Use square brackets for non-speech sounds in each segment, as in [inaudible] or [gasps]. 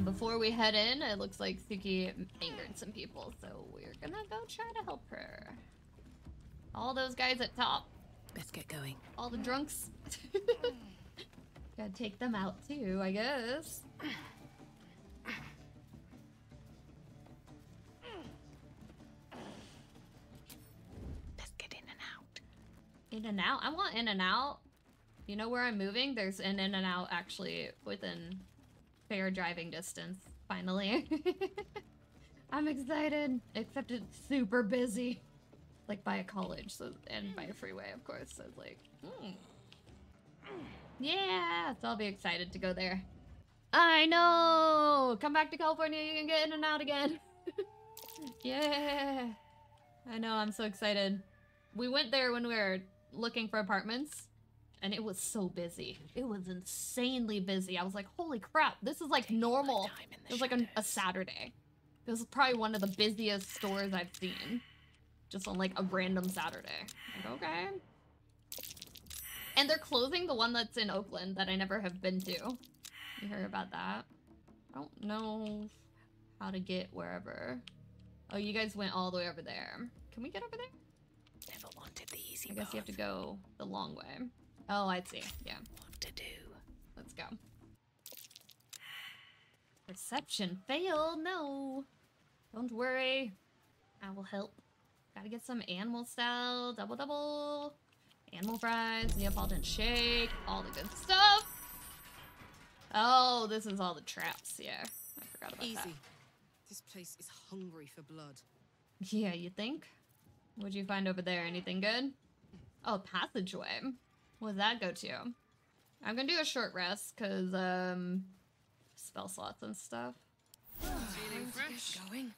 And before we head in, it looks like Suki angered some people, so we're gonna go try to help her. All those guys at top, Let's get going. all the drunks. [laughs] Gotta take them out too, I guess. Let's get in and out. In and out? I want in and out. You know where I'm moving? There's in and out actually within fair driving distance, finally. [laughs] I'm excited, except it's super busy. Like by a college, so and by a freeway, of course. So it's like, hmm. yeah, so I'll be excited to go there. I know. Come back to California, you can get in and out again. [laughs] yeah, I know. I'm so excited. We went there when we were looking for apartments, and it was so busy. It was insanely busy. I was like, holy crap, this is like normal. Time in the It was like a, a. Saturday. This is probably one of the busiest stores I've seen. Just on like a random Saturday. Like, okay. And they're closing the one that's in Oakland that I never have been to. You heard about that? I don't know how to get wherever. Oh, you guys went all the way over there. Can we get over there? Never wanted the easy I guess you have to go the long way. Oh, I see. Yeah, What to do? let's go. Perception fail. No. Don't worry. I will help. Gotta get some animal style. Double double. Animal fries. Neapolitan shake. All the good stuff. Oh, this is all the traps. Yeah. I forgot about that. Easy. This place is hungry for blood. Yeah, you think? What'd you find over there? Anything good? Oh, passageway. What does that go to? I'm gonna do a short rest, cause, um, spell slots and stuff. Feeling fresh? Going.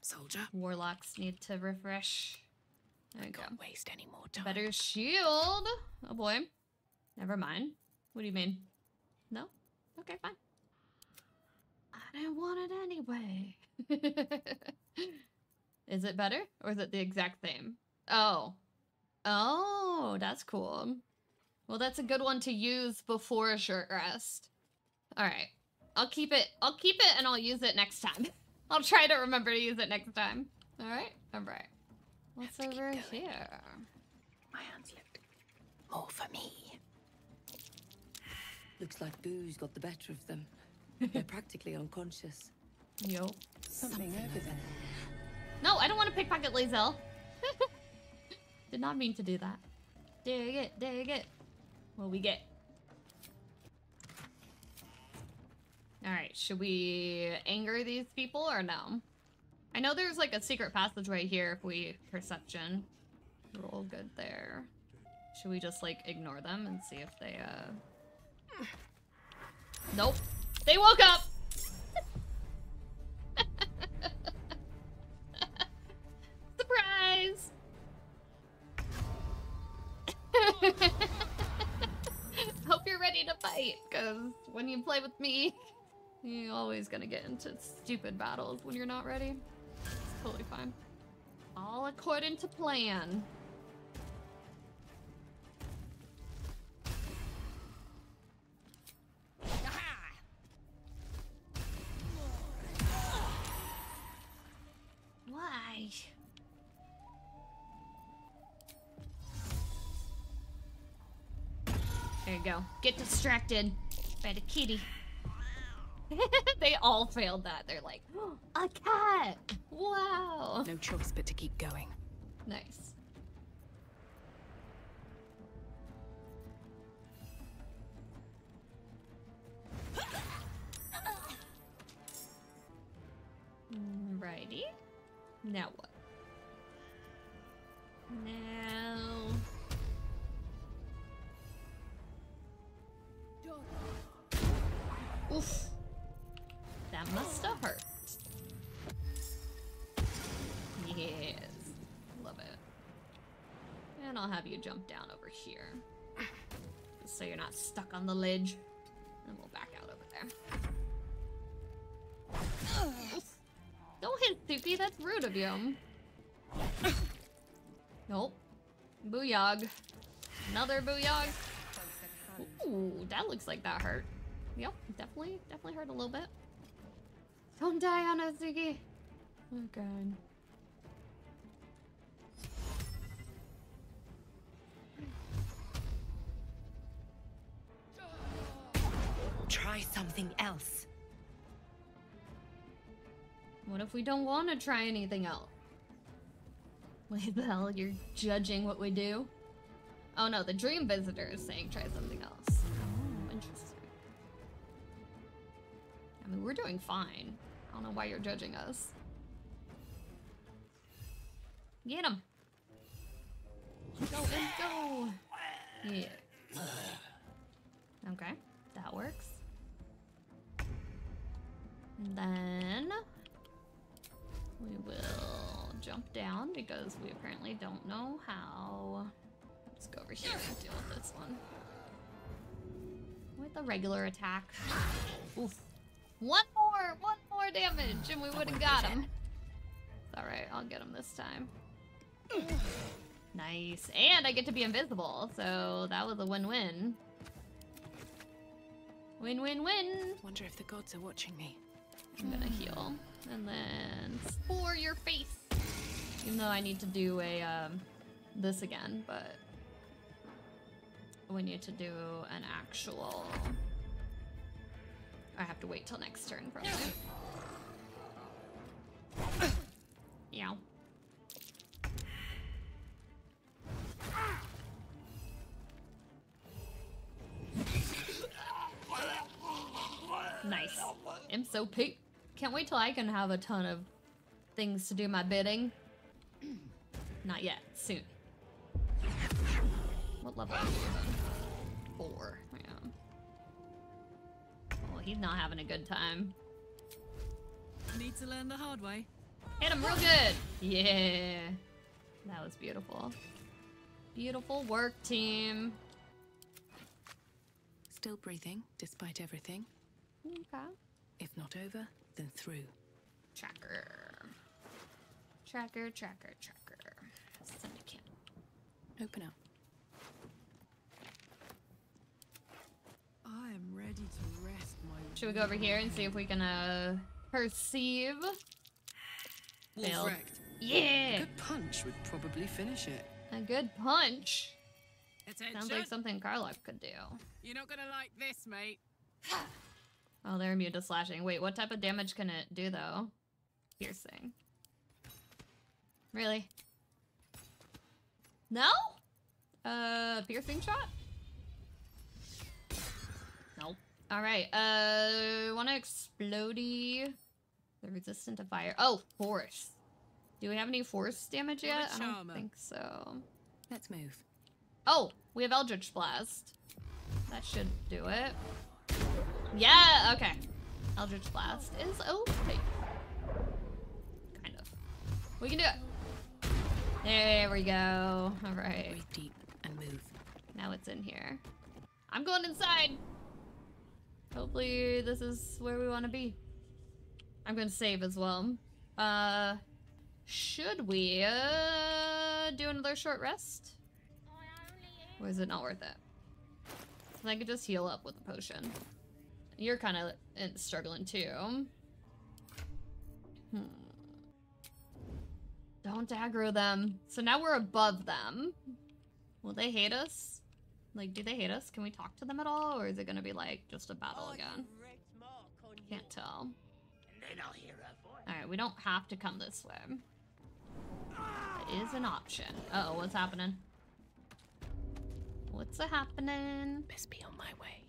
Soldier. Warlocks need to refresh. There you go. Can't waste any more time. Better shield. Oh boy. Never mind. What do you mean? No? Okay, fine. I didn't want it anyway. [laughs] is it better? Or is it the exact same? Oh. Oh, that's cool. Well, that's a good one to use before a short rest. Alright. I'll keep it. I'll keep it and I'll use it next time. [laughs] I'll try to remember to use it next time. Alright? Alright. What's Have to keep over here? My hands look more for me. Looks like booze got the better of them. [laughs] They're practically unconscious. Yo. Something over there. [laughs] No, I don't want to pickpocket Lae'zel. Did not mean to do that. Dig it, dig it. What we get? Alright, should we anger these people or no? I know there's like a secret passageway here if we perception. Roll good there. Should we just like ignore them and see if they uh Nope. They woke up! You're always gonna get into stupid battles when you're not ready. It's totally fine. All according to plan. Why? There you go. Get distracted by the kitty. [laughs] they all failed that. They're like, [gasps] a cat! Wow! No choice but to keep going. Nice. [gasps] Righty. Now what? Stuck on the ledge. And we'll back out over there. Don't hit Suki, that's rude of you. Nope. Booyog. Another booyog. Ooh, that looks like that hurt. Yep, definitely, definitely hurt a little bit. Don't die on us, Ziggy. Oh god. Try something else. What if we don't want to try anything else? Wait, the hell? You're judging what we do? Oh no, the dream visitor is saying try something else. Oh, interesting. I mean, we're doing fine. I don't know why you're judging us. Get him! Go and go! Yeah. Okay, that works. And then we will jump down because we apparently don't know how. Let's go over here and deal with this one. With a regular attack. Oof. One more! One more damage and we would have got him. Alright, I'll get him this time. Nice. And I get to be invisible, so that was a win-win. Win-win-win! Wonder if the gods are watching me. I'm gonna heal. And then for your face. Even though I need to do a um this again, but we need to do an actual I have to wait till next turn probably. Yeah. Nice. I'm so peak. Can't wait till I can have a ton of things to do my bidding. [clears throat] Not yet. Soon. What level are you even? Four. Yeah. Oh, he's not having a good time. Need to learn the hard way. Hit him real good. Yeah. That was beautiful. Beautiful work, team. Still breathing, despite everything. Okay. If not over, then through. Tracker. Tracker, tracker, tracker. Syndicate. Open up. I am ready to rest my. Should we go over here and see if we can uh perceive? Wolf Failed. wrecked. A good punch would probably finish it. a good punch. Attention! Sounds like something Karlach could do. You're not gonna like this, mate. [laughs] Oh, they're immune to slashing. Wait, what type of damage can it do though? Piercing. Really? No? Uh, piercing shot? Nope. Alright, uh, want to explodey? They're resistant to fire. Oh, force. Do we have any force damage yet? I don't think so. Let's move. Oh, we have Eldritch Blast. That should do it. Yeah, okay. Eldritch Blast is okay. Kind of. We can do it. There we go. Alright. Breathe deep and move. Now it's in here. I'm going inside. Hopefully this is where we want to be. I'm going to save as well. Uh, should we uh, do another short rest? Or is it not worth it? I could just heal up with a potion. You're kind of struggling too. Hmm. Don't aggro them. So now we're above them. Will they hate us? Like, do they hate us? Can we talk to them at all? Or is it gonna be like just a battle again? Can't tell. Alright, we don't have to come this way. That is an option. Uh oh, what's happening? What's a happening? Best be on my way.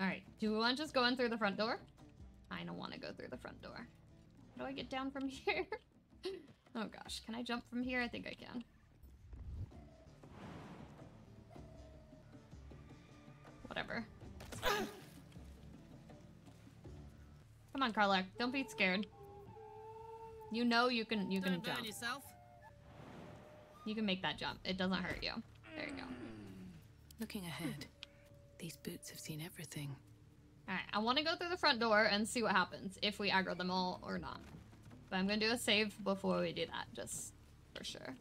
Alright, do we want to just go in through the front door? I don't want to go through the front door. How do I get down from [laughs] here? oh gosh, can I jump from here? I think I can. Whatever. [sighs] Come on, Karlach, don't be scared. You know you can you can Don't burn jump. yourself. You can make that jump. It doesn't hurt you. There you go. Hmm. Looking ahead. These boots have seen everything. Alright, I want to go through the front door and see what happens, if we aggro them all or not. But I'm going to do a save before we do that, just for sure.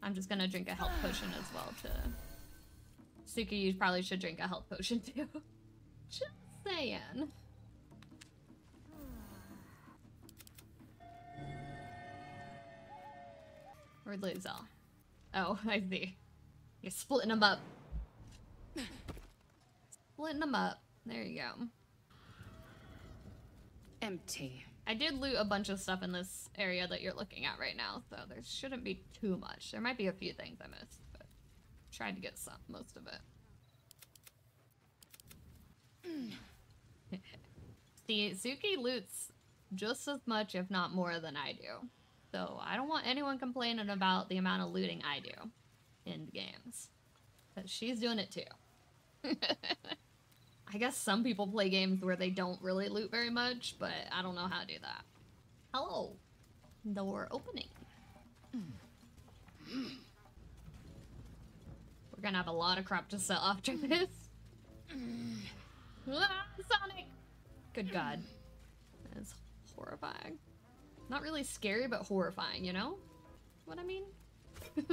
I'm just going to drink a health potion as well to... Suki, you probably should drink a health potion too. [laughs] just saying. Where'd Lae'zel? Oh, [laughs] I see. You're splitting them up. Splitting them up. There you go. Empty. I did loot a bunch of stuff in this area that you're looking at right now, so there shouldn't be too much. There might be a few things I missed, but tried to get some, most of it. Hmm. See, Suki loots just as much, if not more, than I do. So I don't want anyone complaining about the amount of looting I do in the games. Because she's doing it too. [laughs] I guess some people play games where they don't really loot very much, but I don't know how to do that. Hello. Door opening. We're gonna have a lot of crap to sell after [laughs] this. Ah, Sonic! Good god. That's horrifying. Not really scary, but horrifying, you know? What I mean? [laughs]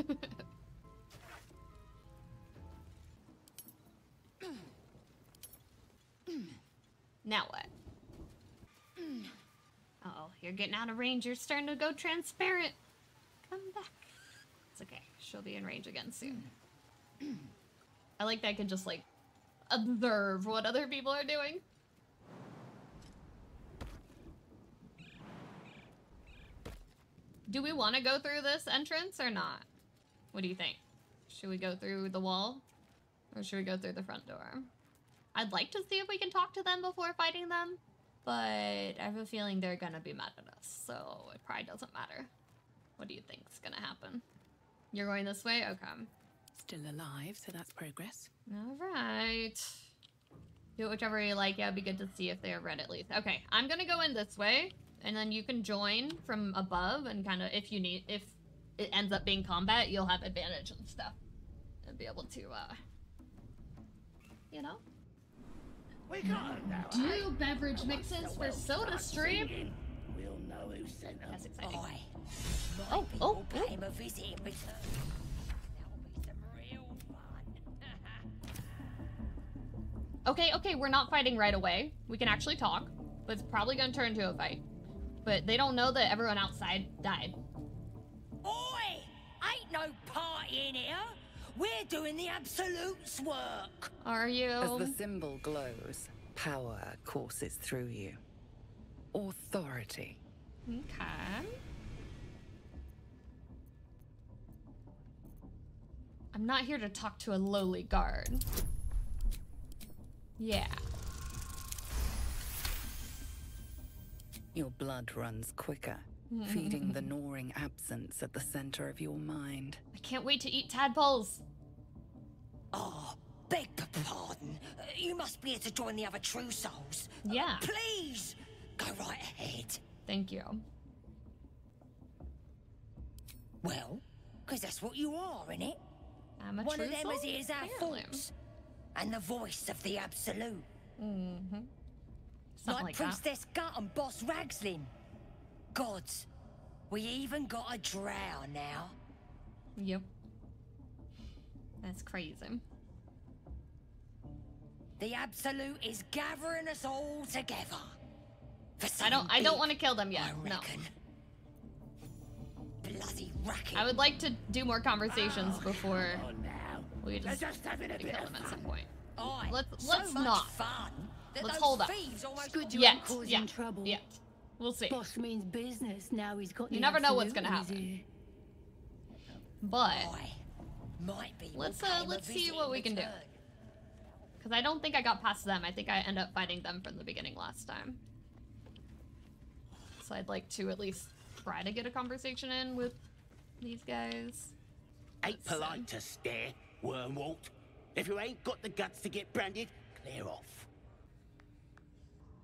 now what? Oh, you're getting out of range. You're starting to go transparent. Come back. It's okay. She'll be in range again soon. Hmm. I like that I can just like observe what other people are doing. Do we want to go through this entrance or not? What do you think? Should we go through the wall? Or should we go through the front door? I'd like to see if we can talk to them before fighting them, but I have a feeling they're gonna be mad at us, so it probably doesn't matter. What do you think's gonna happen? You're going this way? Okay. Still alive, so that's progress. Alright. Do it whichever you like. Yeah, it'd be good to see if they are red at least. Okay, I'm gonna go in this way, and then you can join from above and kind of, if you need, if it ends up being combat, you'll have advantage and stuff. And be able to, uh, you know? We got it now. Do eh? beverage mixes for Soda Stream. We'll know who sent them. That's oh. exciting. Boy, Oh, oh, oh. came a visit in return. That'll be some real fun. Okay, okay, we're not fighting right away. We can actually talk, but it's probably gonna turn into a fight. But they don't know that everyone outside died. Oi! Ain't no party in here. We're doing the Absolute's work. Are you? As the symbol glows, power courses through you. Authority. Okay. I'm not here to talk to a lowly guard. Yeah. Your blood runs quicker, feeding the gnawing absence at the center of your mind. I can't wait to eat tadpoles. Oh, beg pardon. Uh, You must be here to join the other true souls. Uh, Yeah. Please, go right ahead. Thank you. Well, because that's what you are, innit? I'm a One true of them soul, as hears our apparently. thoughts. And the voice of the Absolute. Mm-hmm. like, Something like, that. Priestess Gut and Boss Ragzlin. Gods, we even got a drow now. Yep. That's crazy. The Absolute is gathering us all together. For I don't. I don't want to kill them I yet. No. Bloody racket. I would like to do more conversations ah, before Oh, now. we just just having a kill bit of them at some point. Aye, let's- let's much not. Fun Let's hold up. thieves almost good got- Yet. Yeah. trouble. Yet. We'll see. Boss means business. Now he's got You never know what's gonna happen. But might be. Let's, uh, pay 'em a let's see what we can do. because I don't think I got past them. I think I end up fighting them from the beginning last time. So I'd like to at least try to get a conversation in with these guys. Ain't Let's see. polite to stare, Wormwalt. If you ain't got the guts to get branded, clear off.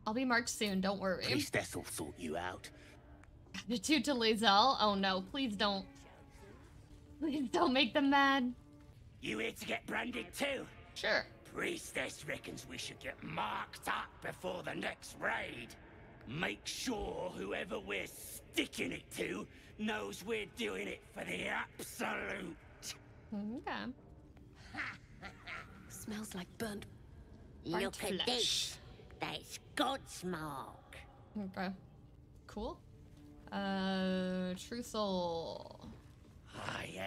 I'll be marked soon. Don't worry. Priestess'll sort you out. Attitude to Lae'zel. Oh no! Please don't. Please don't make them mad. You here to get branded too? Sure. Priestess reckons we should get marked up before the next raid. Make sure whoever we're sticking it to knows we're doing it for the absolute. Okay. [laughs] Smells like burnt. Burnt Look flesh. at this. That's God's mark. Okay. Cool. Uh, True Soul.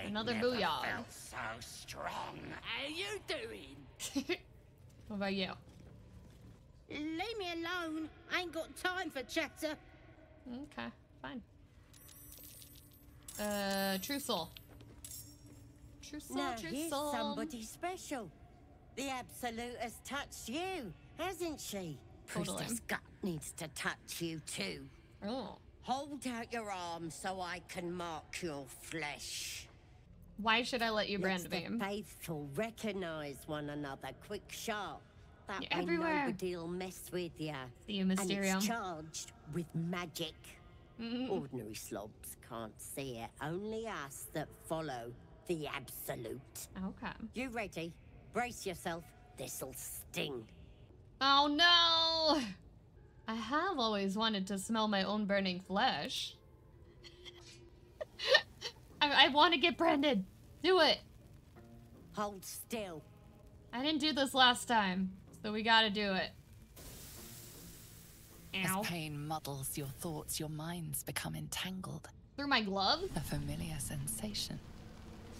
Another never booyah. felt so strong. How you doing? [laughs] what about you? Leave me alone. I ain't got time for chatter. Okay, fine. Uh, true soul. True soul, now true soul. somebody special. The Absolute has touched you, hasn't she? Totally. Priestess Gut needs to touch you too. Oh. Hold out your arm so I can mark your flesh. Why should I let you brand Let's me? the faithful recognize one another quick sharp. That You're way everywhere. nobody'll mess with ya. See you, And it's charged with magic. Mm. Ordinary slobs can't see it. Only us that follow the absolute. Okay. You ready? Brace yourself. This'll sting. Oh no! I have always wanted to smell my own burning flesh. [laughs] I, I want to get branded. Do it. Hold still. I didn't do this last time, so we gotta do it. Ow. As pain muddles your thoughts, your minds become entangled. Through my glove? A familiar sensation.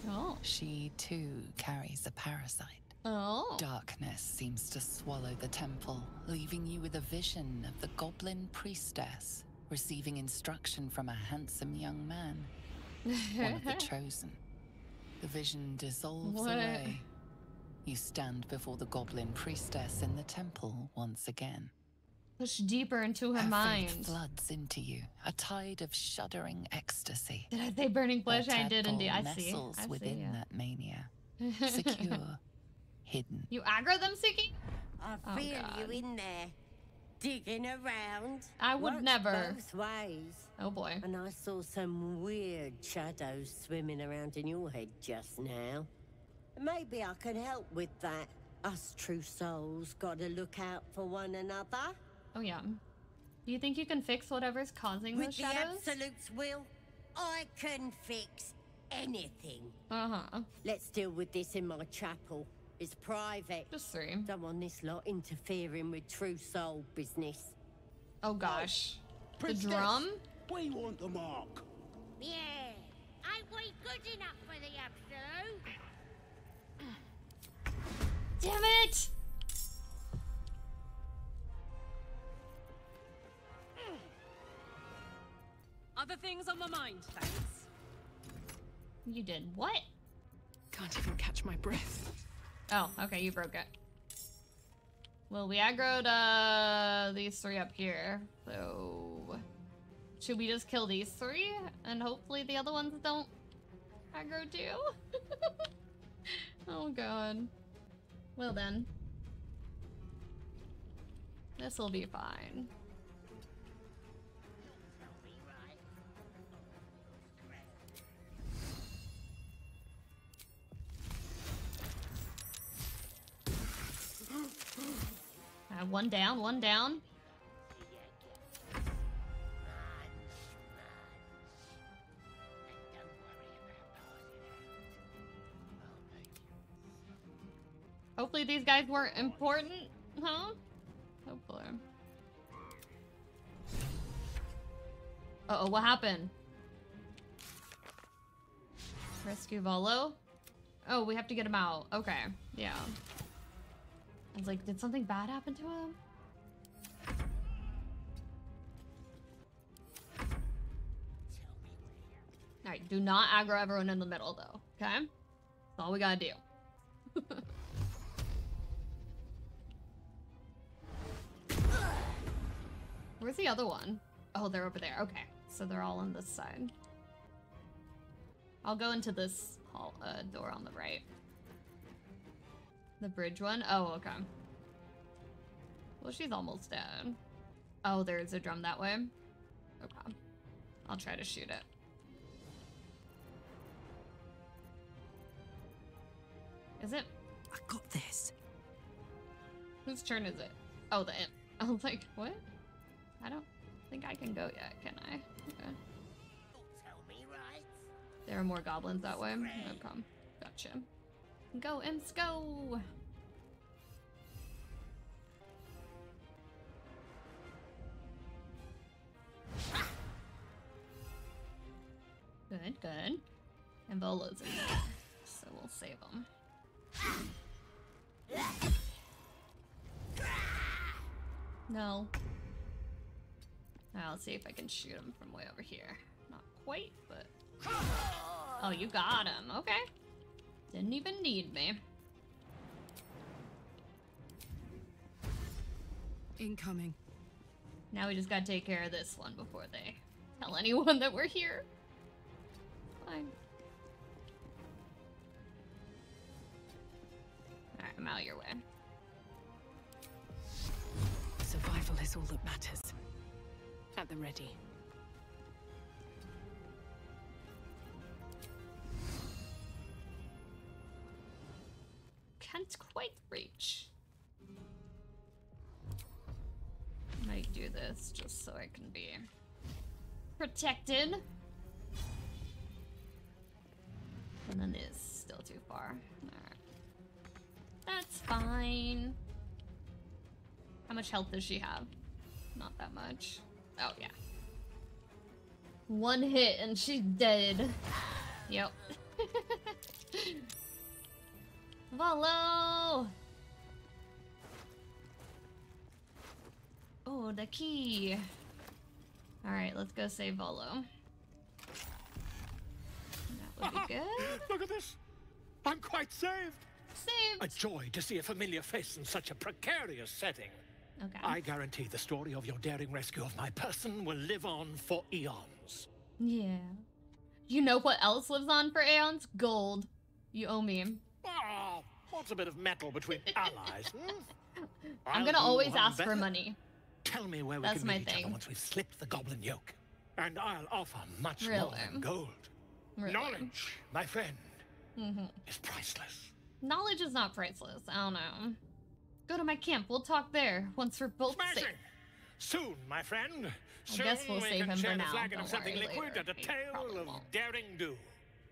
Oh. She too carries a parasite. Oh. Darkness seems to swallow the temple, leaving you with a vision of the goblin priestess receiving instruction from a handsome young man, one of the [laughs] chosen. The vision dissolves What? away. You stand before the goblin priestess in the temple once again. Push deeper into her, Her mind. faith floods into you, a tide of shuddering ecstasy. Did I say burning flesh? I did indeed. I see. I see. within yeah. that mania, [laughs] secure, hidden. You aggro them, Suki? I Oh, feel God. you in there. Digging around. I would Works never. Both ways. Oh boy. And I saw some weird shadows swimming around in your head just now. Maybe I can help with that. Us true souls gotta look out for one another. Oh yeah. Do you think you can fix whatever's causing With those the shadows? Absolute's will, I can fix anything. Uh huh. Let's deal with this in my chapel. It's private. Just three. Don't want this lot interfering with true soul business. Oh gosh. The Priestess, drum? We want the mark. Yeah. Ain't we good enough for the Absolute? Damn it! Other things on my mind, thanks. You did what? Can't even catch my breath. Oh, okay, you broke it. Well, we aggroed uh these three up here, so should we just kill these three and hopefully the other ones don't aggro too? [laughs] oh god. Well then, this will be fine. Uh, one down, one down. Hopefully these guys weren't important, huh? Hopefully. Uh oh, what happened? Rescue Volo? Oh, we have to get him out. Okay, yeah. Like, did something bad happen to him? Alright, do not aggro everyone in the middle though, okay? That's all we gotta do. [laughs] Where's the other one? Oh, they're over there. Okay, so they're all on this side. I'll go into this hall, uh, door on the right. The bridge one? Oh, okay. Well, she's almost dead. Oh, there's a drum that way? Okay. I'll try to shoot it. Is it? I got this. Whose turn is it? Oh, the imp. [laughs] I was like, what? I don't think I can go yet, can I? Okay. Tell me right. There are more goblins that way? Okay. Gotcha. Go, imps, go! Good, good. And Volo's in there, so we'll save him. No. Let's see if I can shoot him from way over here. Not quite, but. Oh, you got him. Okay. Didn't even need me. Incoming. Now we just gotta take care of this one before they tell anyone that we're here. Fine. Alright, I'm out your way. Survival is all that matters. At the ready. Quite reach. Might do this just so I can be protected. And then is still too far. Alright. That's fine. How much health does she have? Not that much. Oh, yeah. One hit and she's dead. Yep. Volo! Oh, the key. Alright, let's go save Volo. That would be good. Look at this! I'm quite saved! Saved! A joy to see a familiar face in such a precarious setting. Okay. I guarantee the story of your daring rescue of my person will live on for eons. Yeah. You know what else lives on for aeons? Gold. You owe me. Oh, what's a bit of metal between allies? Hmm? I'm gonna always ask for money. Tell me where we can my meet each other once we've slipped the goblin yoke. And I'll offer much more than gold. Really. Knowledge, my friend, Mhm. is priceless. Knowledge is not priceless. I don't know. Go to my camp. We'll talk there once we're both Smashing! safe. Soon, my friend. I Soon guess we'll we save him for now. Don't worry, liquid later and a tale of daring do.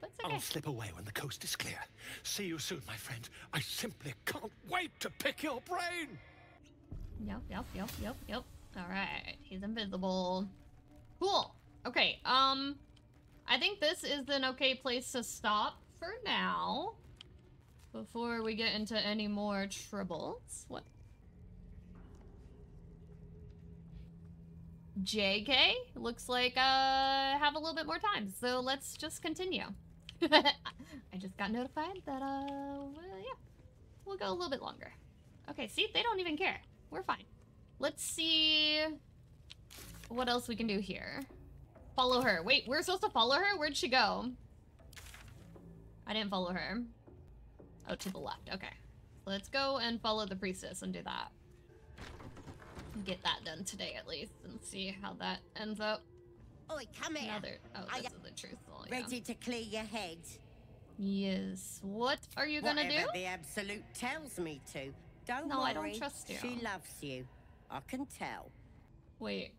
Okay. I'll slip away when the coast is clear. See you soon, my friend. I simply can't wait to pick your brain. Yep, yep, yep, yep, yep. Alright, he's invisible. Cool. Okay, um, I think this is an okay place to stop for now. Before we get into any more troubles. What? JK? Looks like uh, I have a little bit more time, so let's just continue. [laughs] I just got notified that, uh, well, yeah, we'll go a little bit longer. Okay, see, they don't even care. We're fine. Let's see what else we can do here. Follow her. Wait, we're supposed to follow her? Where'd she go? I didn't follow her. Oh, to the left. Okay. Let's go and follow the priestess and do that. Get that done today at least and see how that ends up. Oi, come here. Another. Oh, I- this is the truth. Yeah. Ready to clear your head? Yes. What are you gonna Whatever do? the absolute tells me to. Don't No, worry. I don't trust you. She loves you. I can tell. Wait.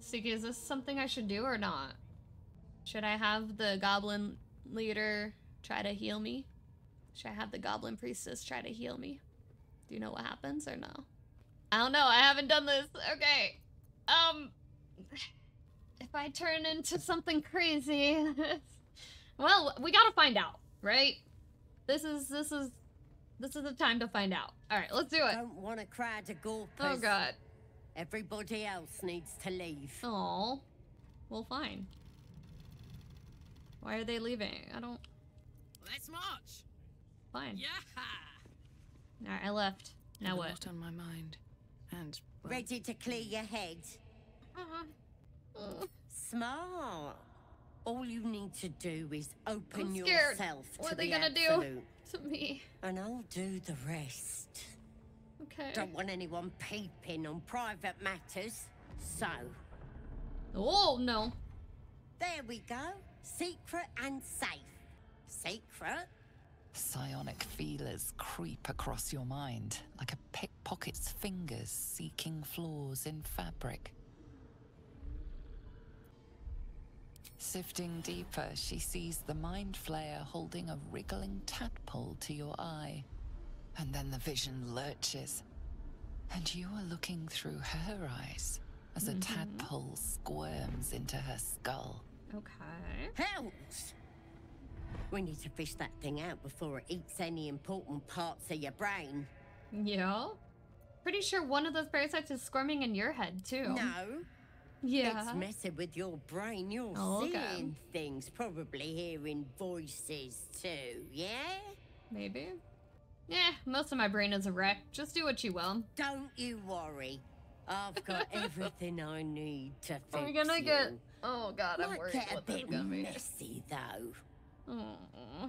Siki, is this something I should do or not? Should I have the goblin leader try to heal me? Should I have the goblin priestess try to heal me? Do you know what happens or no? I don't know. I haven't done this. Okay. Um if I turn into something crazy, [laughs] well, we got to find out, right? This is this is this is the time to find out. All right, let's do it. Don't want to cry to go. Oh god. Everybody else needs to leave. Oh. Well, fine. Why are they leaving? I don't. Let's march. Fine. Yeah. Alright, I left. Now Have what? lot on my mind. And well, Ready to clear your head? Uh-huh. Smart. All you need to do is open I'm scared. yourself What to are they the gonna do? absolute, To me. and I'll do the rest. Okay. Don't want anyone peeping on private matters. So, Oh no. there we go. Secret and safe. Secret? Psionic feelers creep across your mind like a pickpocket's fingers seeking flaws in fabric. Sifting deeper, she sees the mind flayer holding a wriggling tadpole to your eye. And then the vision lurches, and you are looking through her eyes as a mm-hmm. tadpole squirms into her skull. Okay. Hells! We need to fish that thing out before it eats any important parts of your brain. Yeah. Pretty sure one of those parasites is squirming in your head too. No, Yeah. it's messing with your brain. You're Oh, okay. seeing things, probably hearing voices too, yeah? Maybe. Yeah, most of my brain is a wreck. Just do what you will. Don't you worry. I've got [laughs] everything I need to fix Are we gonna you. get? Oh God, I'm Might worried get a what bit be. messy though. Aw.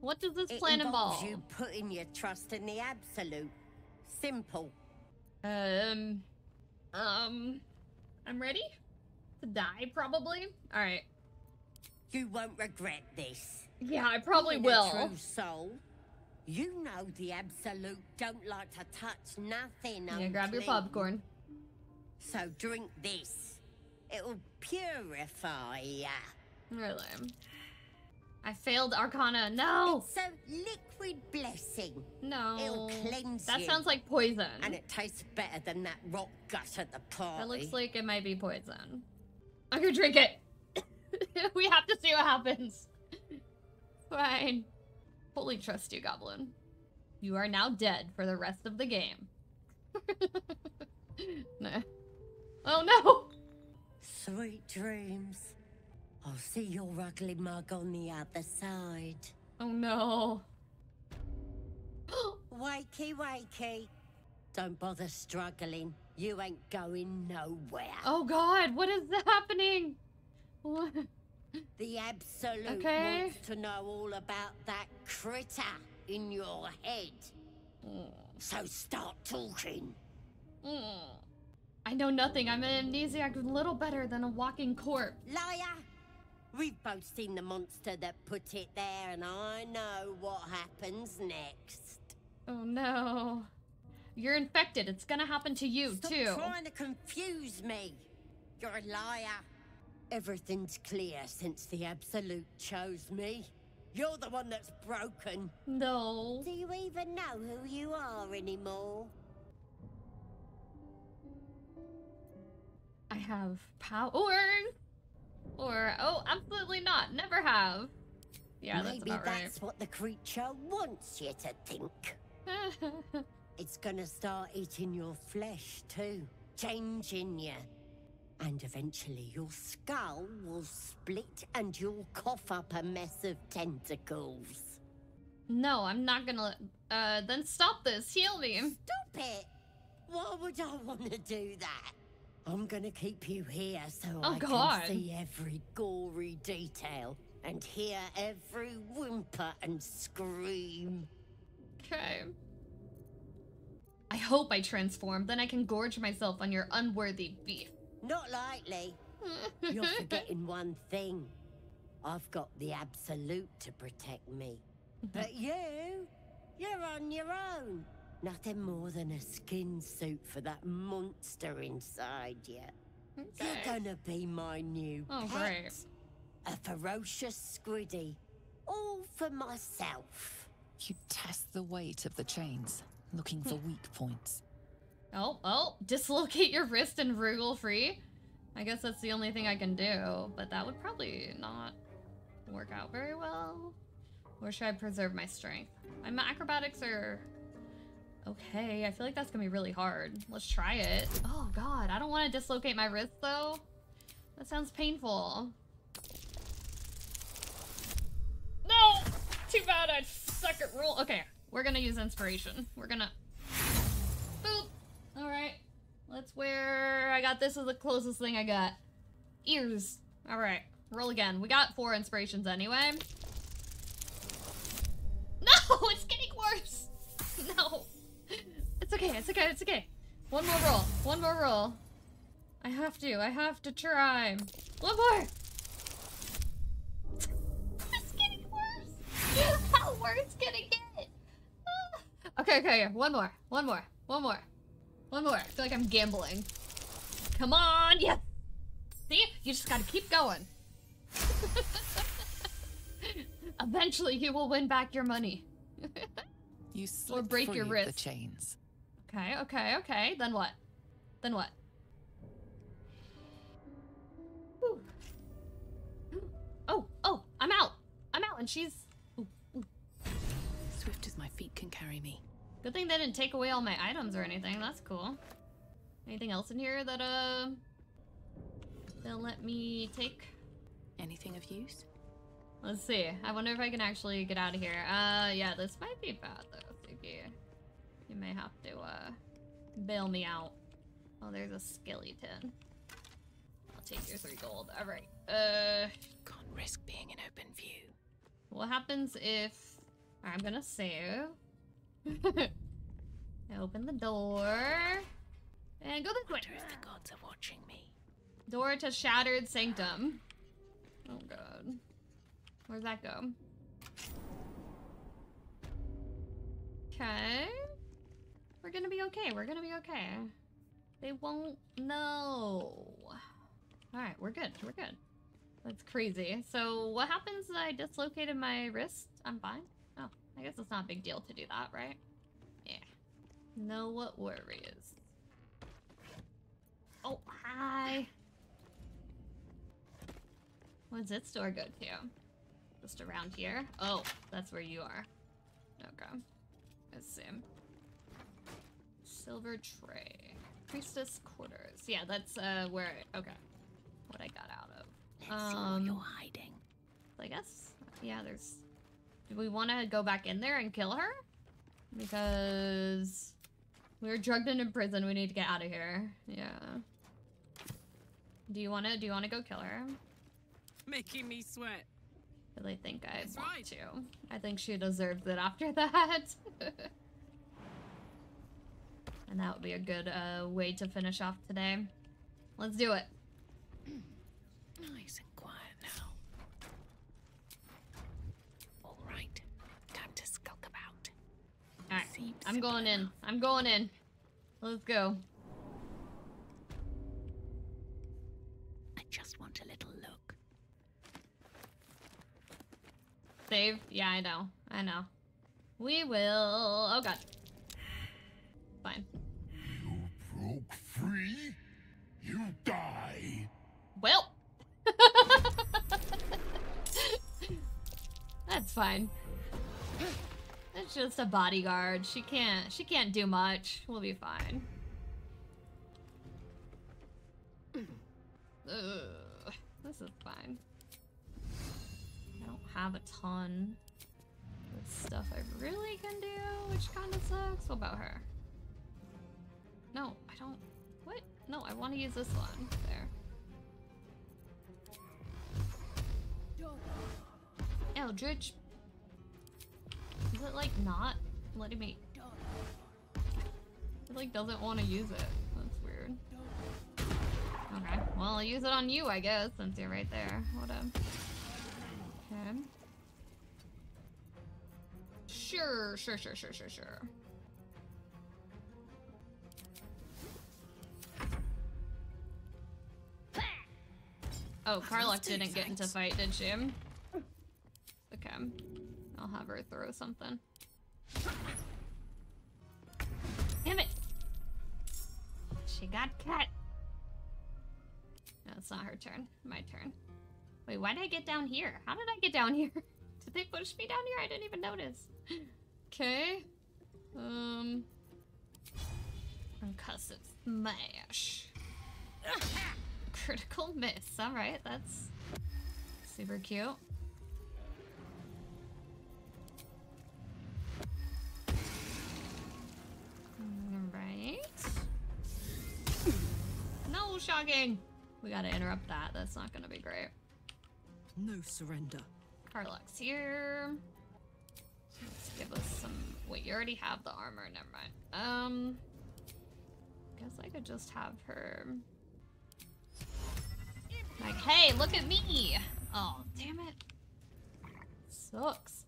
What does this It plan involve? you putting your trust in the absolute. Simple. Um, um, I'm ready to die probably. All right. You won't regret this. Yeah, I probably Being a will. true soul. You know the absolute don't like to touch nothing. Yeah, grab your popcorn. So drink this. It'll purify ya. Really. I failed Arcana. No, It's a liquid blessing, no. It'll cleanse That you. sounds like poison. and it tastes better than that rock gut at the party. That looks like it might be poison. I'm gonna drink it. [laughs] we have to see what happens. Fine. Fully trust you, Goblin. You are now dead for the rest of the game. [laughs] nah. Oh no! Sweet dreams. I'll see your ugly mug on the other side. Oh no. [gasps] Wakey, wakey. Don't bother struggling. You ain't going nowhere. Oh god, what is happening? What? The Absolute Okay. wants to know all about that critter in your head. So start talking. Mm. I know nothing. I'm an amnesiac a little better than a walking corpse. Liar! We've both seen the monster that put it there, and I know what happens next. Oh no. You're infected. It's gonna happen to you too. Stop trying to confuse me. You're a liar. Everything's clear since the Absolute chose me. You're the one that's broken. No. Do you even know who you are anymore? I have power. Or, oh, absolutely not. Never have. Yeah, that's Maybe about that's what the creature wants you to think. [laughs] It's gonna start eating your flesh too, changing you. And eventually your skull will split and you'll cough up a mess of tentacles. no, I'm not gonna. Uh, then stop this. Heal me. Stop it! Why would I want to do that? I'm gonna keep you here so Oh, I God. can see every gory detail and hear every whimper and scream. Okay. I hope I transform. Then I can gorge myself on your unworthy beef. Not likely. You're forgetting [laughs] one thing. I've got the Absolute to protect me. Mm-hmm. But you, you're on your own. Nothing more than a skin suit for that monster inside you. Okay. You're gonna be my new Oh, pet. great. A ferocious squiddy. All for myself. You test the weight of the chains, looking for hmm. weak points. Oh, oh, dislocate your wrist and wriggle free. I guess that's the only thing I can do, but that would probably not work out very well. Or should I preserve my strength? My acrobatics are okay. I feel like that's gonna be really hard. Let's try it. Oh god, I don't want to dislocate my wrist though. That sounds painful. No! Too bad I suck at roll. Okay, we're gonna use inspiration. We're gonna Boop. All right. Let's wear. I got this is the closest thing I got. Ears. All right. Roll again. We got four inspirations anyway. Okay. It's okay. It's okay. One more roll. One more roll. I have to. I have to try. One more. [laughs] It's getting worse. [laughs] How worse can it get? Ah. Okay, okay, yeah. One more. One more. One more. One more. I feel like I'm gambling. Come on, yes. See? You just gotta keep going. [laughs] Eventually, you will win back your money. You slip break your of the chains. Okay, okay, okay. Then what? Then what? Whew. Oh, oh, I'm out. I'm out. and she's. Swift as my feet can carry me. Good thing they didn't take away all my items or anything. That's cool. Anything else in here that uh they'll let me take? Anything of use? Let's see. I wonder if I can actually get out of here. Uh, yeah, this might be bad though. Maybe you may have to uh bail me out. Oh, there's a skeleton. I'll take your three gold. All right. Uh, Can't risk being in open view. what happens if I'm gonna save? [laughs] Open the door and go this way. If the gods are watching me. Door to shattered sanctum. Oh god. Where's that go? Okay. We're gonna be okay. We're gonna be okay. They won't know. Alright, we're good. We're good. That's crazy. So what happens if I dislocated my wrist? I'm fine. Oh, I guess it's not a big deal to do that, right? Yeah. No what worries. Oh, hi. What's its door go to? Just around here? Oh, that's where you are. Okay. See. Silver tray. Priestess quarters. Yeah, that's uh where okay. What I got out of. Let's see what Um, you're hiding. I guess yeah, there's do we wanna go back in there and kill her? Because we were drugged into prison, we need to get out of here. Yeah. Do you wanna do you wanna go kill her? Making me sweat. really think I That's want right. to. I think she deserves it after [laughs] that. And that would be a good uh, way to finish off today. Let's do it. [clears throat] Nice and quiet now. All right. Time to skulk about. Alright, Seems I'm going in. enough. I'm going in. Let's go. I just want a little look. Save? Yeah, I know. I know. We will. Oh god. Fine. You? Die. Well. [laughs] That's fine. It's just a bodyguard. She can't she can't do much. We'll be fine. Ugh, this is fine. I don't have a ton of stuff I really can do, which kind of sucks. What about her? No, I don't. No, I want to use this one. There. Eldritch. Is it like not letting me? It like doesn't want to use it. That's weird. Okay, well I'll use it on you, I guess, since you're right there. What a. Okay. Sure, sure, sure, sure, sure, sure. Oh, do, didn't get into fight, did she? Okay. I'll have her throw something. Damn it! She got cut. No, it's not her turn. My turn. Wait, why did I get down here? How did I get down here? [laughs] Did they push me down here? I didn't even notice. Okay. Um. Concussive smash. [laughs] Critical miss. Alright, that's super cute. Alright. No shocking! We gotta interrupt that. That's not gonna be great. No surrender. Karlach here. Let's give us some. Wait, you already have the armor. Never mind. Um. Guess I could just have her. Like, hey, look at me! Oh, damn it. Sucks.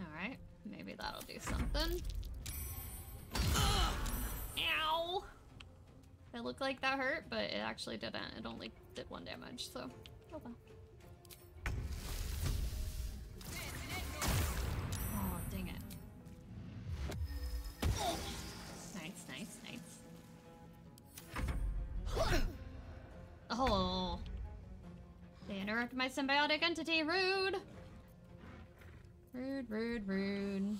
Alright, maybe that'll do something. Ow! It looked like that hurt, but it actually didn't. It only did one damage, so. Oh well. Oh, dang it. Nice, Oh, marked my symbiotic entity. Rude. Rude, rude, rude.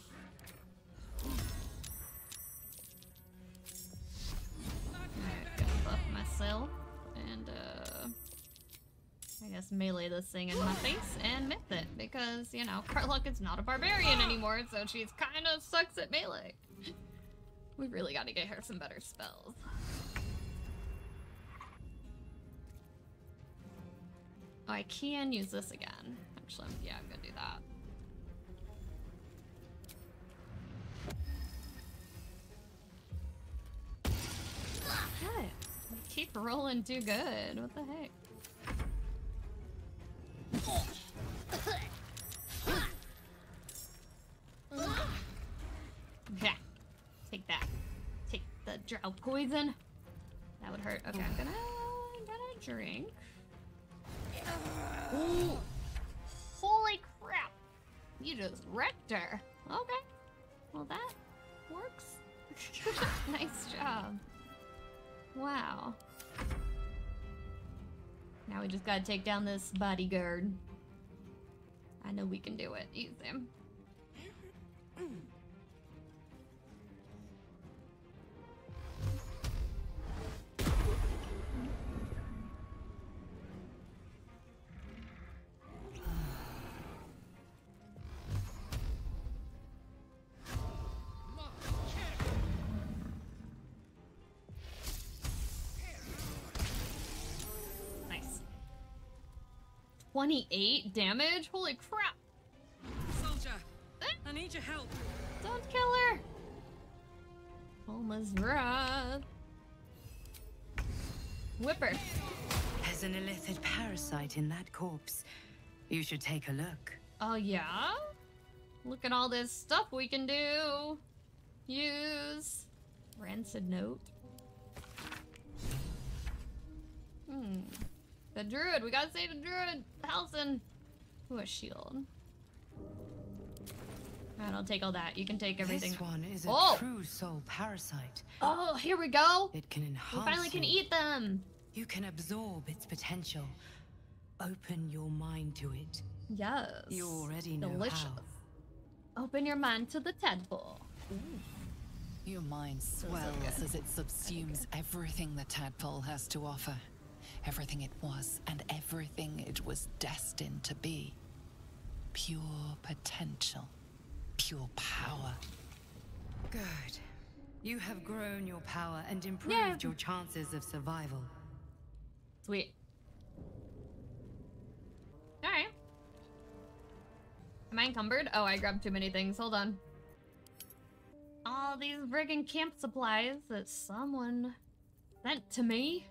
Buff myself. And, uh... I guess melee this thing in my face and myth it. Because, you know, Karlach is not a barbarian anymore, so she's kinda sucks at melee. We really gotta get her some better spells. I can use this again. Actually, yeah, I'm gonna do that. Keep rolling too good. What the heck? Yeah. Take that. Take the drought poison. That would hurt. Okay, I'm gonna, I'm gonna drink. Ooh. Holy crap! You just wrecked her. Okay. Well, that works. [laughs] nice job. Wow. Now we just gotta take down this bodyguard. I know we can do it. Easy. Nice. 28 damage? Holy crap! Soldier, I need your help. Don't kill her! Almost wrath. Whipper. There's an illithid parasite in that corpse. You should take a look. Oh yeah? Look at all this stuff we can do. Use. Rancid note. Hmm. The druid. We gotta save the druid. Halsin. Ooh, a shield. Alright, I'll take all that. You can take everything. This one is a oh! true soul parasite. Oh, here we go. It can enhance We finally can eat them. You can absorb its potential. Open your mind to it. Yes. You already know Delicious. how. Open your mind to the tadpole. Your mind swells as it subsumes everything the tadpole has to offer. Everything it was and everything it was destined to be. Pure potential. Pure power. Good. You have grown your power and improved Yeah. your chances of survival. Sweet. Alright. Am I encumbered? Oh, I grabbed too many things. Hold on. All these friggin' camp supplies that someone sent to me.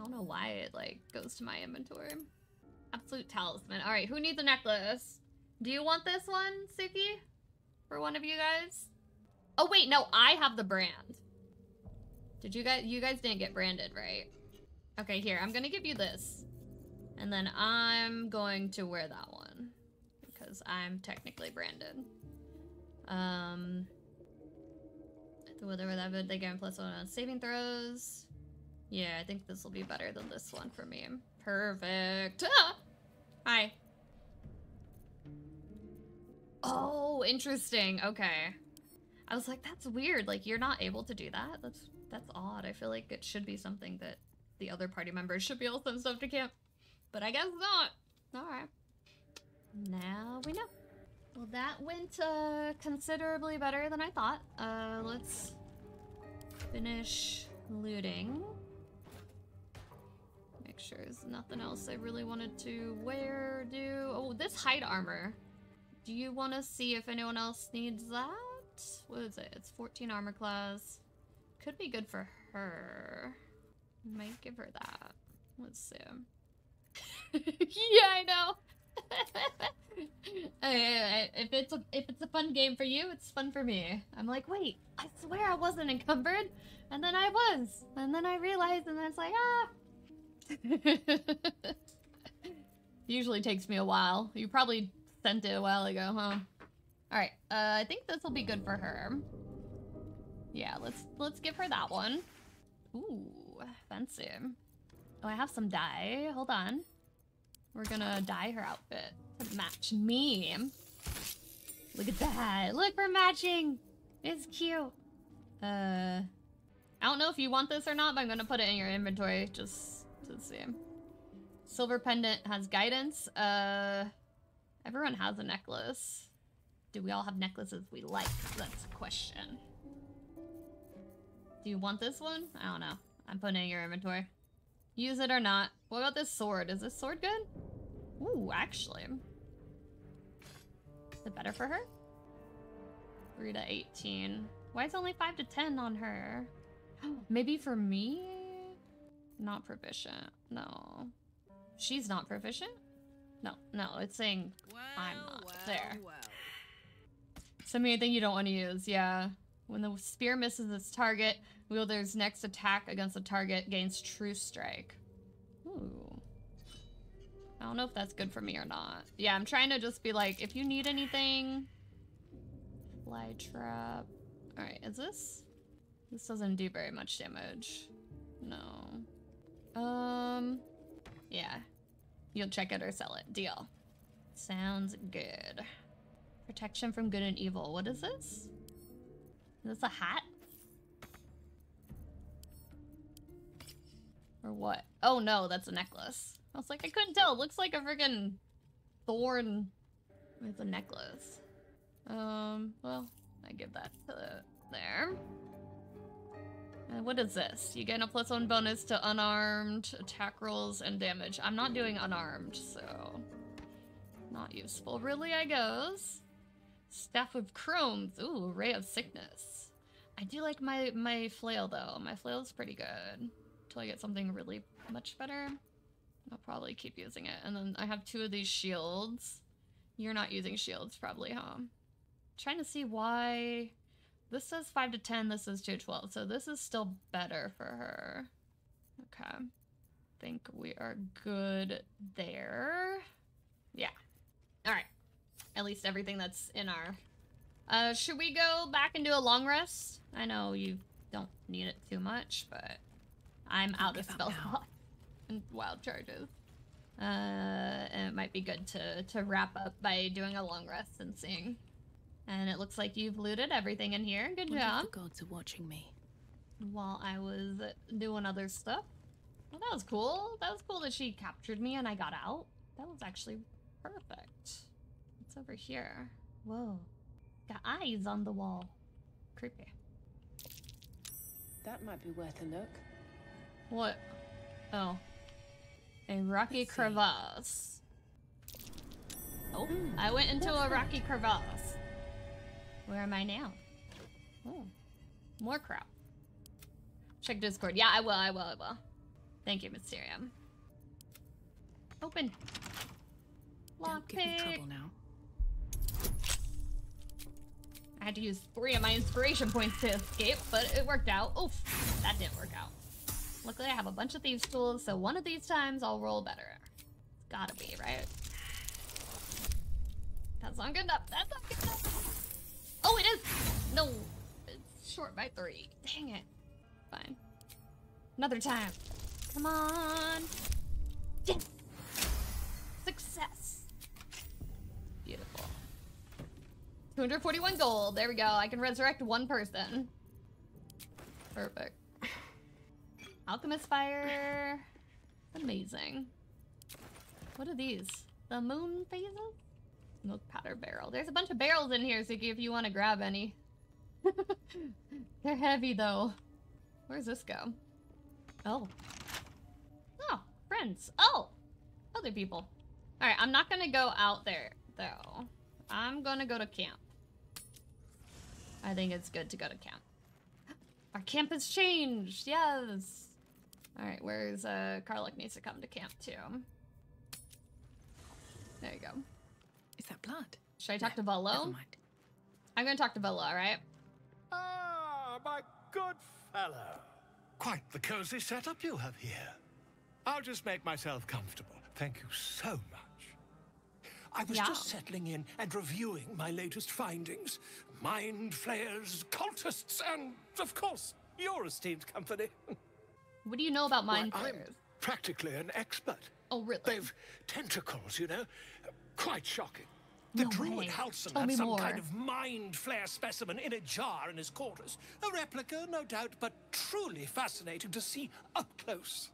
I don't know why it, like, goes to my inventory. Absolute talisman. Alright, who needs a necklace? Do you want this one, Suki? For one of you guys? Oh, wait, no, I have the brand. Did you guys- you guys didn't get branded, right? Okay, here, I'm gonna give you this. And then I'm going to wear that one. Because I'm technically branded. Um whether that would they get plus one on saving throws. Yeah, I think this will be better than this one for me. Perfect. Ah! [laughs] Hi. Oh, interesting. Okay. I was like, that's weird. Like, you're not able to do that? That's that's odd. I feel like it should be something that the other party members should be able to send stuff to camp. But I guess not. Alright. Now we know. Well, that went uh, considerably better than I thought. Uh, let's finish looting. There's nothing else I really wanted to wear, do. Oh, this hide armor. Do you want to see if anyone else needs that? What is it? It's 14 armor class. Could be good for her. Might give her that. Let's see. [laughs] yeah, I know. [laughs] If it's a if it's a fun game for you, it's fun for me. I'm like, wait, I swear I wasn't encumbered, and then I was, and then I realized, and then it's like, ah. [laughs] Usually takes me a while. You probably sent it a while ago, huh? All right, uh, I think this will be good for her. Yeah, let's let's give her that one. Ooh, fancy. Oh, I have some dye. Hold on. We're gonna dye her outfit to match me. Look at that. Look, we're matching. It's cute. Uh, I don't know if you want this or not, but I'm gonna put it in your inventory just to see. Silver pendant has guidance. Uh, everyone has a necklace. Do we all have necklaces we like? That's the question. Do you want this one? I don't know. I'm putting it in your inventory. Use it or not. What about this sword? Is this sword good? Ooh, actually. Is it better for her? 3 to 18. Why is only 5 to 10 on her? [gasps] Maybe for me? Not proficient. No. She's not proficient? No, no, it's saying I'm not. there. Send me anything you don't want to use. Yeah. When the spear misses its target, wielder's next attack against the target gains true strike. Ooh. I don't know if that's good for me or not. Yeah, I'm trying to just be like, if you need anything... Fly trap. Alright, is this? This doesn't do very much damage. No. Um... Yeah. You'll check it or sell it. Deal. Sounds good. Protection from good and evil. What is this? Is this a hat? Or what? Oh no, that's a necklace. I was like, I couldn't tell. It looks like a freaking thorn with a necklace. Um, well, I give that to there. Uh, what is this? You get a plus one bonus to unarmed attack rolls and damage. I'm not doing unarmed, so not useful really, I guess. Staff of Crones. Ooh, Ray of Sickness. I do like my, my flail though. My flail's pretty good. Until I get something really much better. I'll probably keep using it. And then I have two of these shields. You're not using shields probably, huh? trying to see why... This says 5 to 10, this is 2 to 12. So this is still better for her. Okay. think we are good there. Yeah. Alright. At least everything that's in our... Uh, should we go back and do a long rest? I know you don't need it too much, but I'm out of spell [laughs] and wild charges. Uh, and it might be good to, to wrap up by doing a long rest and seeing. And it looks like you've looted everything in here. Good Wonder if job. the gods are watching me. While I was doing other stuff. Well, that was cool. That was cool that she captured me and I got out. That was actually perfect. It's over here? Whoa. Got eyes on the wall. Creepy. That might be worth a look. What? Oh. A rocky crevasse. Oh, hmm. I went into a rocky crevasse. Where am I now? Oh, more crap. Check Discord. Yeah, I will, I will, I will. Thank you, Mysterium. Open. Don't give me Lockpick. trouble now. I had to use three of my inspiration points to escape, but it worked out. Oof, that didn't work out. Luckily, I have a bunch of thieves tools, so one of these times I'll roll better. It's gotta be, right? That's not good enough. That's not good enough. Oh, it is! No, it's short by three. Dang it. Fine. Another time. Come on. Yes! Success. Beautiful. 241 gold. There we go. I can resurrect one person. Perfect. Alchemist fire. Amazing. What are these? The moon phases? Milk powder barrel. There's a bunch of barrels in here, Suki, if you want to grab any. [laughs] They're heavy, though. Where's this go? Oh. Oh, friends. Oh! Other people. Alright, I'm not gonna go out there, though. I'm gonna go to camp. I think it's good to go to camp. [gasps] Our camp has changed, yes! Alright, where's, uh, Karlach needs to come to camp, too. There you go. Is that blood? Should I talk to Volo? Never mind. I'm gonna talk to Volo, alright? Ah, my good fellow. Quite the cozy setup you have here. I'll just make myself comfortable. Thank you so much. I was Yeah. just settling in and reviewing my latest findings. Mind flayers, cultists, and, of course, your esteemed company. What do you know about mind Why, I'm practically an expert. Oh, really? They've tentacles, you know? Quite shocking. The No druid way. Halsin Tell had some more. kind of mind flayer specimen in a jar in his quarters. A replica, no doubt, but truly fascinating to see up close.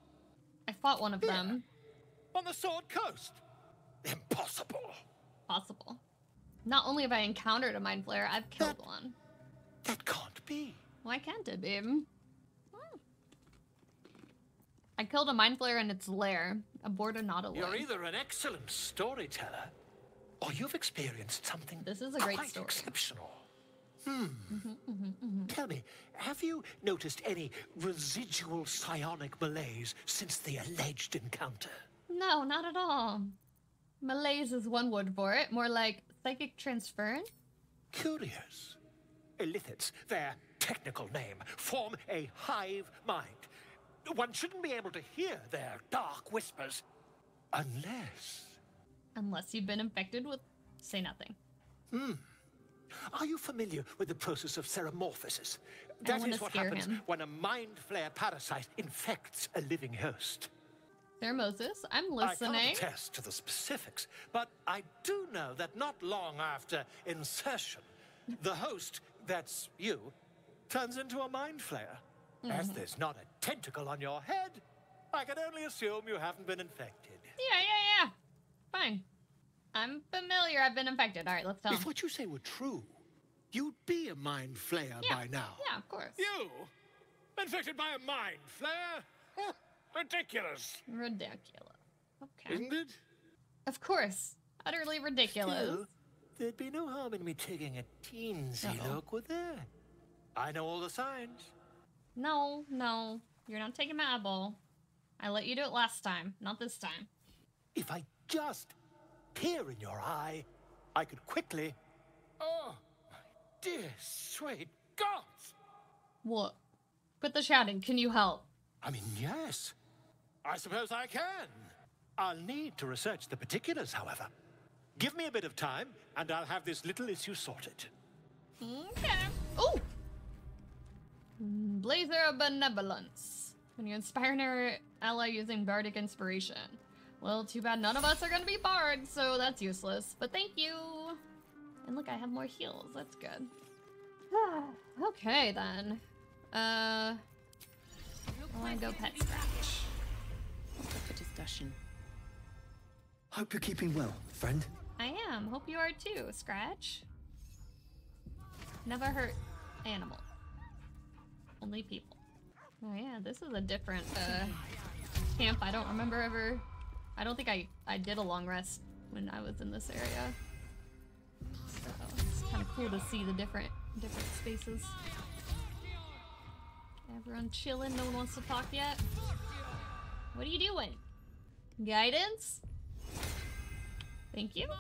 I fought one of them. On the Sword Coast. Impossible. Possible. Not only have I encountered a mind flayer, I've killed one. That can't be. Why can't it, babe? Hmm. I killed a mind flayer in its lair, aboard a nautiloid. You're either an excellent storyteller, or you've experienced something This is a great quite story. exceptional. Hmm. Mm-hmm, Tell me, have you noticed any residual psionic malaise since the alleged encounter? No, not at all. Malaise is one word for it. More like psychic transference. Curious. Illithids, their technical name, form a hive mind. One shouldn't be able to hear their dark whispers unless. Unless you've been infected with. Say nothing. Hmm. Are you familiar with the process of ceremorphosis? I That is what happens him. when a mind flayer parasite infects a living host. Thermosis, I'm listening. I can't attest to the specifics, but I do know that not long after insertion, the [laughs] host, that's you, turns into a mind flayer. As Mhm. there's not a tentacle on your head, I can only assume you haven't been infected. Yeah. Fine. I'm familiar. I've been infected. All right, let's tell If him. what you say were true, you'd be a mind flayer Yeah, by now. Yeah, of course. You? Infected by a mind flayer? Huh, Ridiculous. Ridiculous. Okay. Isn't it? Of course. Utterly ridiculous. Still, there'd be no harm in me taking a teensy Uh-oh. look, would there? I know all the signs. No, no. You're not taking my eyeball. I let you do it last time, not this time. If I just peer in your eye, I could quickly. Oh, my dear sweet gods! What? Quit the shouting. Can you help? I mean, yes. I suppose I can. I'll need to research the particulars, however. Give me a bit of time, and I'll have this little issue sorted. Okay. Oh! Blazer of Benevolence. When you inspire an ally using bardic inspiration. Well, too bad none of us are gonna be bards, so that's useless. But thank you! And look, I have more heals. That's good. [sighs] okay, then. Uh... I wanna go pet scratch. For discussion. Hope you're keeping well, friend. I am. Hope you are too, Scratch. Never hurt animal. Only people. Oh yeah, this is a different uh, camp. I don't remember ever. I don't think I I did a long rest when I was in this area. So it's kind of cool to see the different different spaces. Everyone chilling. No one wants to talk yet. What are you doing? Guidance? Thank you. [laughs]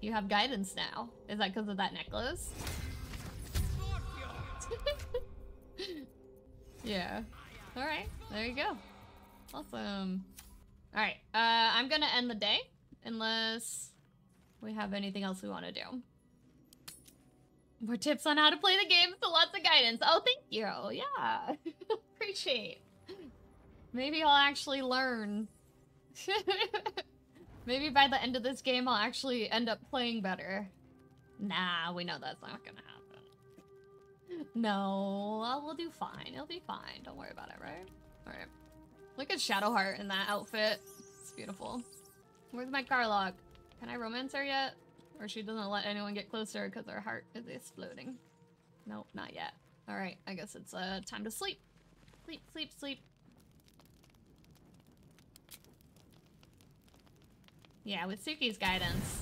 You have guidance now. Is that because of that necklace? [laughs] yeah. Alright, there you go. Awesome. Alright, uh, I'm gonna end the day unless we have anything else we want to do. More tips on how to play the game, so lots of guidance. Oh, thank you. Yeah. [laughs] Appreciate. Maybe I'll actually learn. [laughs] Maybe by the end of this game, I'll actually end up playing better. Nah, we know that's not gonna happen. [laughs] No, we'll do fine. It'll be fine. Don't worry about it, right? Alright. Look at Shadowheart in that outfit. It's beautiful. Where's my Karlach? Can I romance her yet? Or she doesn't let anyone get closer because her heart is exploding. Nope, not yet. Alright, I guess it's uh, time to sleep. Sleep, sleep, sleep. Yeah, with Suki's guidance,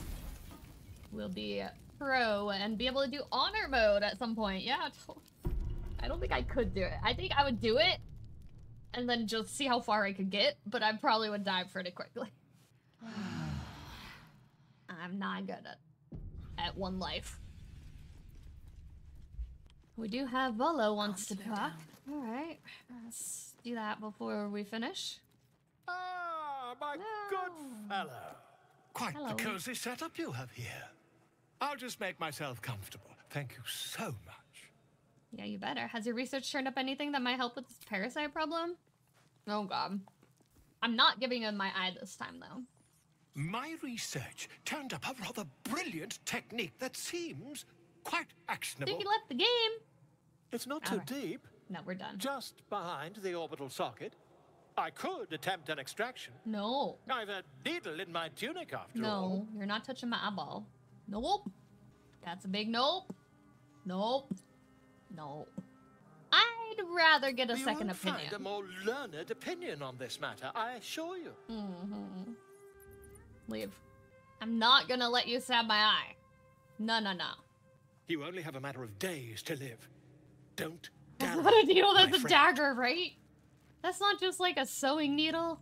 we'll be pro and be able to do honor mode at some point. Yeah, [laughs] to- I don't think I could do it. I think I would do it and then just see how far I could get, but I probably would die pretty quickly. [sighs] I'm not good at, at one life. We do have Volo wants to talk. All right, let's do that before we finish. Ah, my good fellow. Quite Hello. the cozy setup you have here. I'll just make myself comfortable. Thank you so much. Yeah, you better. Has your research turned up anything that might help with this parasite problem? Oh god. I'm not giving him my eye this time though. My research turned up a rather brilliant technique that seems quite actionable. Think he left the game. It's not All too right. deep. No, we're done. Just behind the orbital socket. I could attempt an extraction. No. I've a needle in my tunic after No, all. you're not touching my eyeball. Nope. That's a big nope. Nope. Nope. I'd rather get a you second opinion. find a more learned opinion on this matter, I assure you. hmm Leave. I'm not gonna let you stab my eye. No, no, no. You only have a matter of days to live. Don't That's dally, not a needle, that's a friend. dagger, right? That's not just like a sewing needle.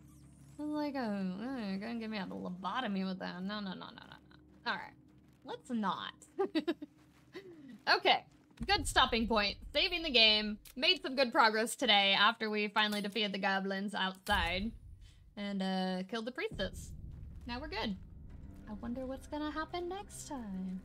That's like a. Uh, you're gonna give me a lobotomy with that. No, no, no, no, no, no. Alright. Let's not. [laughs] okay. Good stopping point. Saving the game. Made some good progress today after we finally defeated the goblins outside. And uh, killed the priestess. Now we're good. I wonder what's gonna happen next time.